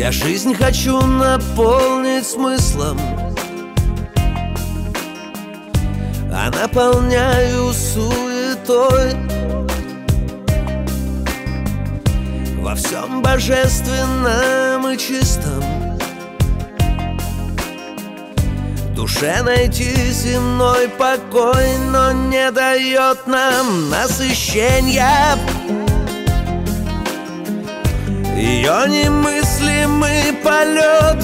Я жизнь хочу наполнить смыслом. А наполняю суетой. Во всем божественном и чистом. Душе найти земной покой Но не дает нам насыщения. Ее немыслимый полет.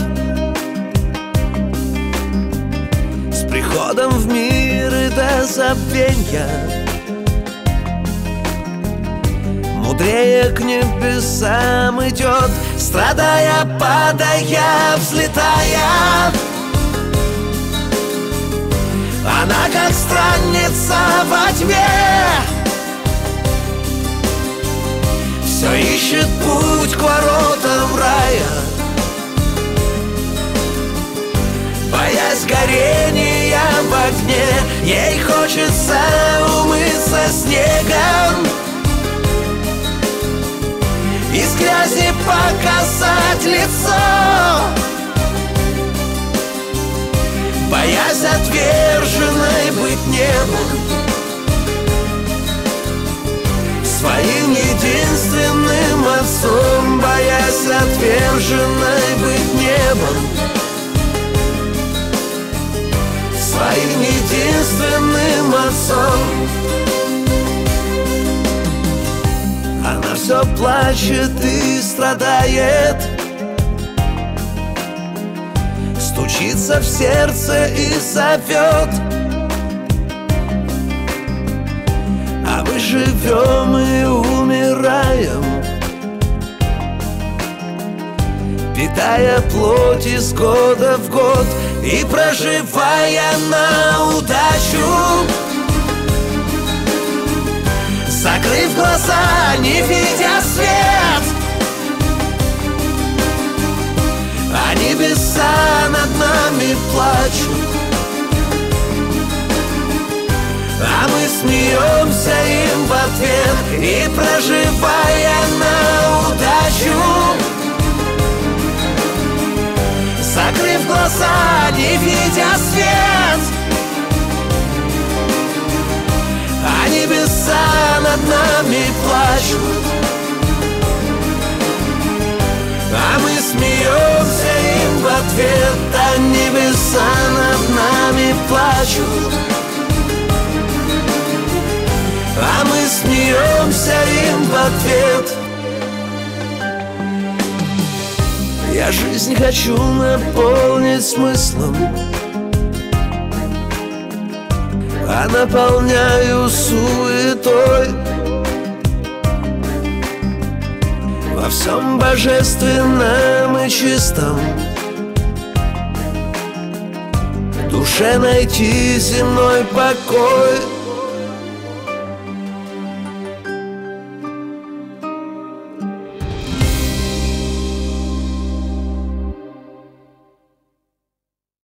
С приходом в мир и до забвенья Мудрее к небесам идет Страдая, падая, взлетая. Она как странница во тьме. Все ищет путь к воротам горения в огне. Ей хочется умыться снегом. Из грязи показать лицо. Боясь отверженной быть небом. Своим единственным отцом Боясь отверженной отцом Она все плачет и страдает. Стучится в сердце и зовет А мы живем и умираем. Питая плоть из года в год И проживая на удачу глаза, не видя свет. А небеса над нами плачут. А мы смеемся им в ответ И проживая на удачу. Закрыв глаза, не видя свет нами плачут. А мы смеемся им в ответ А небеса над нами плачут. А мы смеемся им в ответ. Я жизнь хочу наполнить смыслом. А наполняю суетой Во всем божественном и чистом. Душе найти земной покой